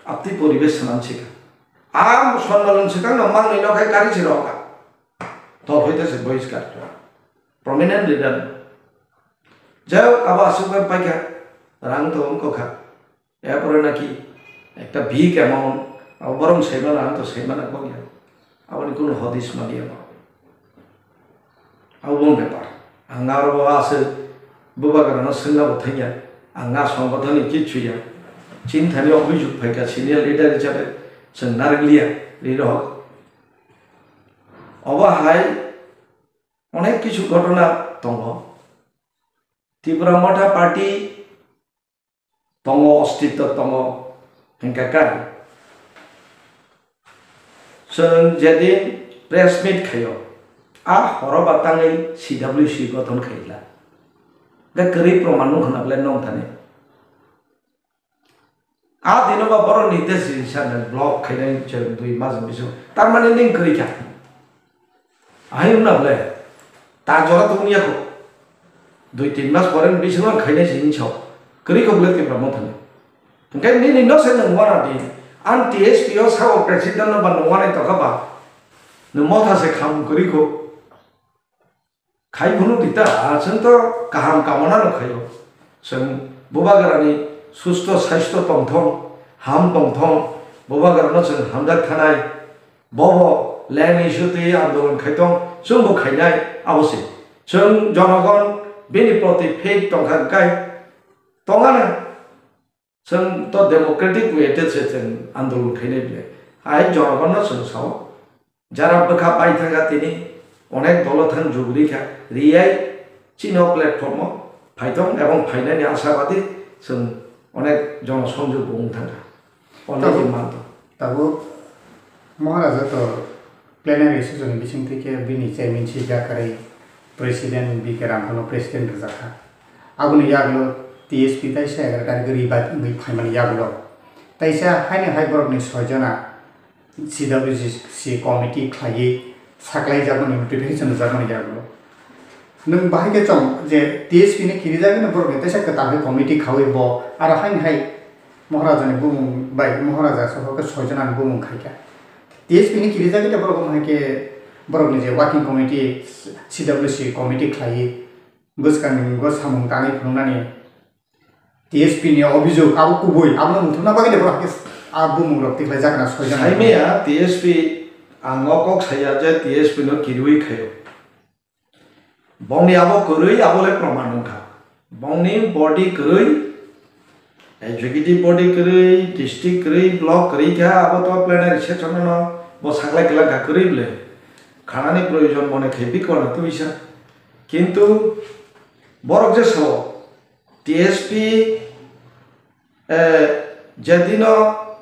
আপনি পরিবেশ সানানছিকা আম সম্মেলন সেখানে মাংনি নখাই কারি ছিল অকা। তো হইতেছে বহিষ্কার প্রমিনেন্ট লিডার যাই হোক আবার আসুক পাইকা। রাঙতো অঙ্ক খা। এরপরে নাকি একটা বিগ অ্যামাউন্ট বরং সেবা রাঙতো সেবানা কগিয়া আবার কোনো হদিস মাগিয়া পাবে। আবং ব্যাপার। আঙ্গার বাবা আছে, বুবা কারণ সঙ্গা বথাইয়া আঙ্গা সংগঠনে কিচ্ছুইয়া চিন্তানি অভিযোগ ফাইকা সিনিয়র লিডার হিসাবে সোনারগলিয়া লিড হক। অবাহায় অনেক কিছু ঘটনা তঙ্গ। त्रिपुरा मठा पार्टी তম অস্থিততম হেঙ্কাকার সন যেদিন প্রেস মিট খাইও আ হর বাতাঙে সি ডাব্লিউ সি গঠন খাইলা গে করি প্রমাণ হনাবলে নং থানে আ দিনবা বড় নির্দেশ জিনিসান ব্লক খাইনাই দুই মাস বিশ তার মানে নিং করি খা আহি উনাবলে তা জরা তুমি এখন দুই তিন মাস পরে বিশ খাইনাই জিনিস হোক kiri ko bule promotan. Porque ni ni nose nung wana di anti es pio sawo presidente no va a muera y tocaba. No mota se kam kiri ko Kai bunu dita asunto kaham kamona no kayo. Sen bubagarani susto saisto pongtong ham pongtong bubagarano sen hamdak kanai bobo leni shuti andolon kaitong sungbo kainai abosi sen jono kon bini proti 베니포티 페이 동한가이 동안에 전또 democratic ওয়েতে চেতেন আন্দোলন খাইলে বলে I জনগণের সংসাও যারা বেখা পাই থাকা তিনি অনেক দল থান যোগরি খা রিয়াই চীন প্ল্যাটফর্ম ফাইতং এবং ফাইনানি আশাবাদী जों অনেক জনসংযোগ বং থাকা অনেক মানত তাবো মহারাজা তো প্লেনারি সেজন বিসিং থেকে বিনি চাই মিনসি জাকারে প্রেসিডেন্ট বিকে রামহানো প্রেসিডেন্ট জাকা আগুন ইয়াগলো টিএসপি তাইসা এগারোটার গরি বা দুই ফাইমানি ইয়াগলো তাইসা হাইনে হাই বরকনি ছয়জনা সিডব্লিউসি সি কমিটি খাইয়ে সাকলাই যাবনি নোটিফিকেশন যাবনি ইয়াগলো नों बाहायके चं जे टिएसपि नि खिरि जागोन बरगे तेसा कताबे कमिटि खावै ब आरो हाइन हाइ महाराजानि बुमुं बाय महाराजा सहके सयजनानि बुमुं खाइका टिएसपि नि खिरि जागोन बरगे माहाके बरगनि जे वाकिं कमिटि सिडब्लिउसि कमिटि खाइ गोसकानि गो सामुं ताङै फुंनानि टिएसपि नि अभियोग आबो कुबुइ आबो मुथुना बागै बरगे आ बुमुं रक्ति खाइ जागोन सयजना हाइमेया टिएसपि आङक साया जे टिएसपि नो किरुइ खायो बंनि आबो गरै आबोले प्रमाण नंखा बंनि body गरै executive body गरै district गरै block गरै खा आबो तो प्लेनारि सेक्शन न बो सागलाय गला का गरै बले खानानि प्रयोजन मने खेबि कोना तो इसा किंतु बरक जे টিএসপি যেদিন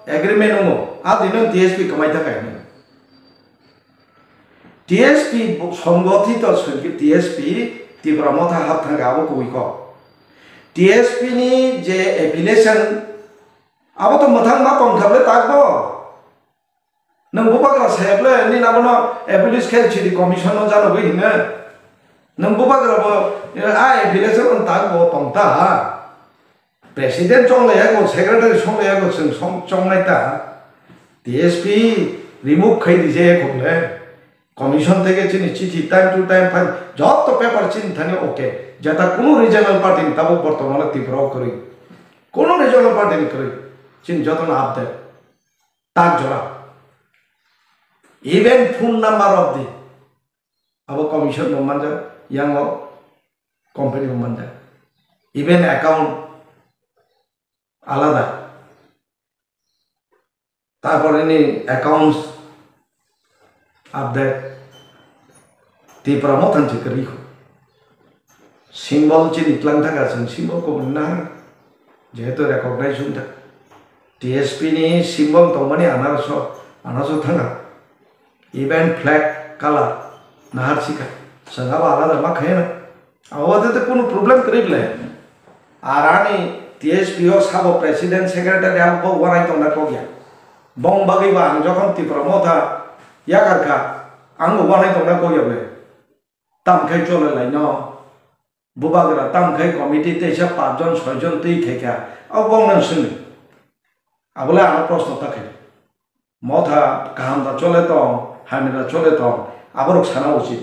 এগ্রিমেন্ট হব আ দিন টিএসপি কমাই থাকায় টিএসপি সংগঠিত টিএসপি ত্রিপুরা মথা হাত থাকে আবো কই ক। টিএসপি নি যে এফিলেশন আবো তো মথাং মা কম থাকলে থাকব nang bubagra saheble ni namono ebulis khel chidi commission jano goi hinga nang bubagra bo a ebilation on tag bo tongta president chong le ko secretary chong le ko sing song chong nai ta dsp remove khai di je ko le commission থেকে চিনি চিঠি time to time file যত paper চিনি থানি okay যেটা কোনো regional party তাবো বর্তমানে তীব্র করি কোনো রিজনাল পার্টি করি চিন যত না আপ দেয় তার জোড়া even phone number of the our commission young or company woman there. Even account আলাদা। তারপরে নি অ্যাকাউন্টস আপডেট ত্রিপুরা মতন চিকের রিখো সিম্বল চির ইতলাং থাকা আছেন সিম্বল কবর না যেহেতু রেকগনাইজেশন থাক টিএসপি নি সিম্বল তমানি আনারস আনারস থাকা ইভেন ফ্ল্যাগ কালার নাহার শিখা ಶಗಾಬ ಅಲ್ಲ ಮಖೇನ ಅವತ್ತೆ কোনো প্রবলেম করিবলে Arani TS PO sub president secretary আব বরাই তন্ডা কগিয়া বং বাগিবা আং যখন তিপ্র মথা ইয়াকারকা আং বরাই তন্ডা কগিয়াবে তামখাই চলে লাই ন বুবাগরা তামখাই কমিটিতে এসে পাঁচজন ছয়জন তুই খেকা আব বং নাম শুনি আবলে আমার প্রশ্ন থাকে মথা কাহামদা চলে তো হামিরা চলে তো আবারও সানা উচিত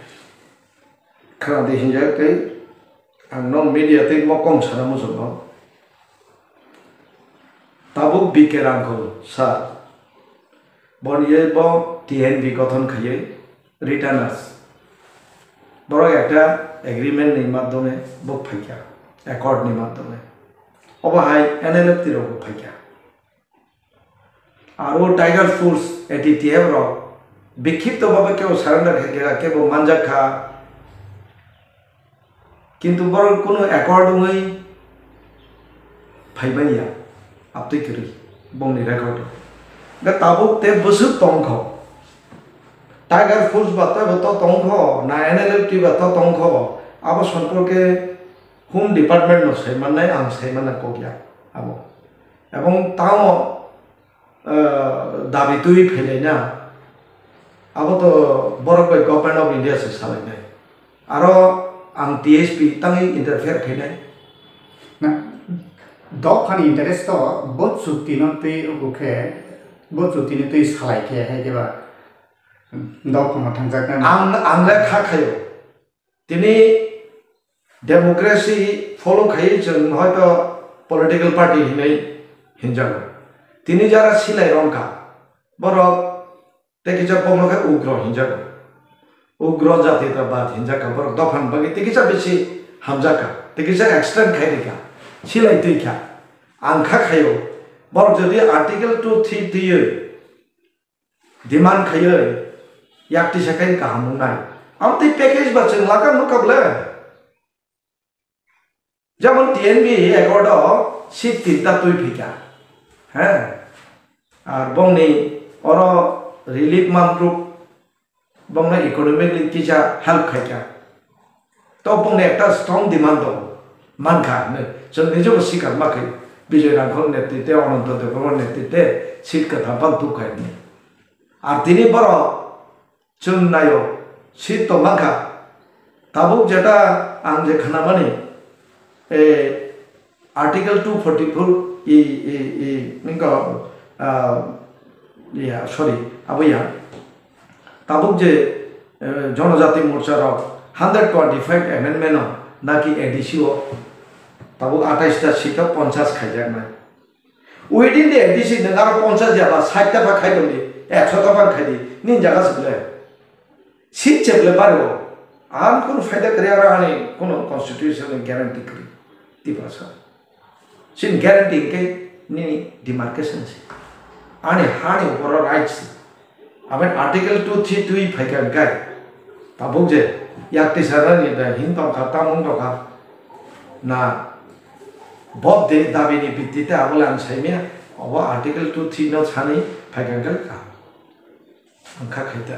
खोनादों हिंजायाखै आंनाव मिडियातै म कम साना मुसलमान তাবো বিকে রাখো স্যার বনিয়ে ব টিএনবি গঠন খাইয়ে রিটার্নার্স বড় একটা এগ্রিমেন্টনি মাধ্যমে বুক ফাইকা অ্যাকর্ডনি মাধ্যমে অবহাই এনএলএফ তিরো বুক ফাইকা আরও টাইগার ফোর্স এটি টিএফ র বিক্ষিপ্তভাবে কেউ সারেন্ডার খেয়ে কেউ মাঞ্জা খা কিন্তু বৰ কোনো একৰ্ড মই ভাবিবা নিয়া। আপতৈ কৰি বং নিৰাকৰ্ড গা তাবো তে বসু তংঘ। টাইগার ফুলস বাতা বত তংঘ না এনএলএল টি বাতা তংঘ। আব সম্পর্কে হোম ডিপার্টমেন্ট নছে মানে আম মানে কগিয়া আব। এবং তাও দাবি তুই ফেলে না। আব তো বড় গভর্নমেন্ট অফ ইন্ডিয়া সে সালাই নাই। আরো আং টিএসপি তাঙ্গি ইন্টারফেয়ার খেনাই না দফানি ইন্টারেস্ট তো বহুত চুক্তি ন তুই ওকে বহুত চুক্তি নি তুই সালাইকে হে যেবা দফানো থাংজাক না आं आंलाय खाखायो दिनै डेम'क्रेसि फल' खायो जों हयथ' पलिटिकेल पार्टी हिनै हिनजाव दिनै যারা सिलाय रंखा बरक तेकिचा पमलखाय उग्र उग्र जाति बात हिंजा का बर दफन बगे तिकीचा बेची हमजा का। तिकीचा एक्सटर्न खाई रिका छिलाई तुई क्या? आंखा खायो। बर जदि आर्टिकल टू थ्री तुय डिमांड खाई याक्टी सेकेंड का हम उन्नाई ती पैकेज बचन लगा मुकबले जब T N B accord seat तीन तुई भी क्या? है? और और रिलीफ मंत्रुप bong na economically kicha help khai cha to bong na ekta strong demand do man kha ne so ne jo sikar ma khai Bijoy রাঘব নেতৃত্বে অনন্ত দেববর্মার নেতৃত্বে শীতকথা বন্ধু খাই আর তিনি বড় চুন্নায়ক শীত তো মাখা তাবুক যেটা আং যে খানামানি এ আর্টিকেল টু ফোর্টি ফোর ই সরি আবইয়া তাবুক যে জনজাতি মোর্চার হান্ড্রেড টোয়েন্টি ফাইভ এমেন্ডমেন্ট নাকি এডিসিও তাবুক আঠাইশটা সিটও পঞ্চাশ খাই যাক নাই। উইদিন দি এডিসি নों আরও পঞ্চাশ যাবা ষাট টাকা খাই দিলি একশো টাকা খাইদি নিন জায়গা সেবলে সিট চেপলে পারব আর কোনো ফায়দা করে আর আনি কোনো কনস্টিটিউশনের গ্যারান্টি করি দিবা স্যার সিন গ্যারান্টি কে নি ডিমার্কেশন আনি হানি বড় রাইটস 하면 아티클 2 T2 발견가 다 보제 약대 사람이다 힌동 갔다 뭔가 가나 법대 답이니 비티때 아무래 안 살면 어 아티클 2 T너 차니 발견가 가 안카 가이다